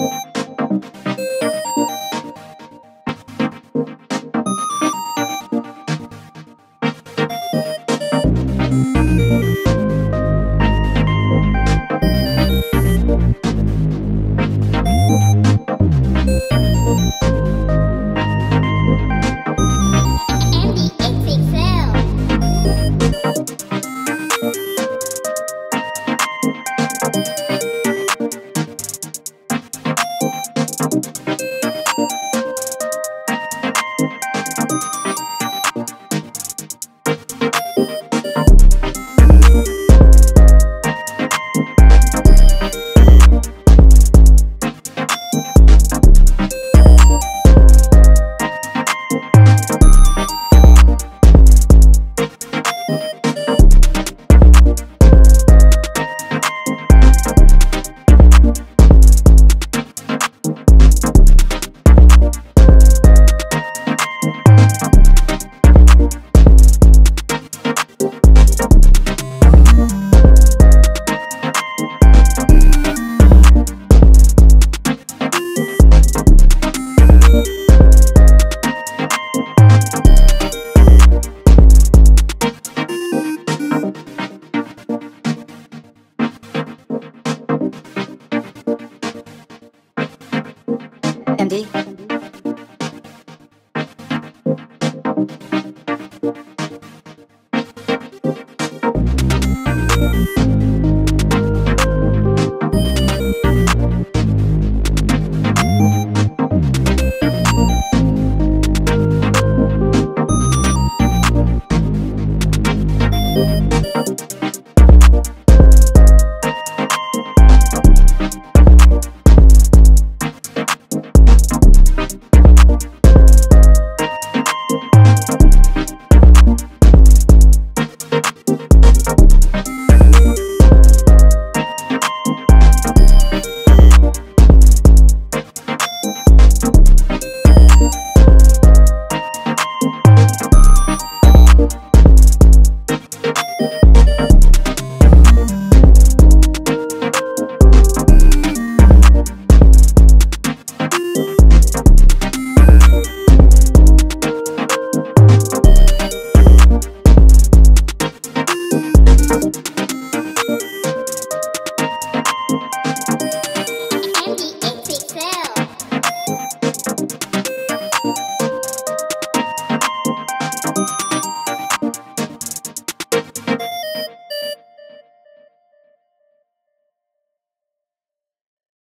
you Shandy. Shandy.